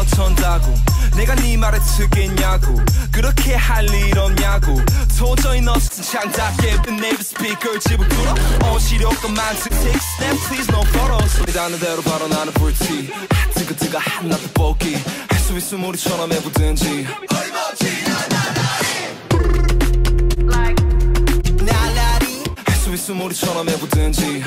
어쩐다고? 내가 네 말에 듣겠냐고? 그렇게 할 일 없냐고? 도저히 너 장답게 네이버 스피커 집을 뚫어? 어 시력감만 take snap please no photos. 소리 나는 대로 바로 나는 불티. 뜨거뜨거 한나도 뽑기. 할수 있으면 우리처럼 해보든지. 할수 있으면 우리처럼 해보든지.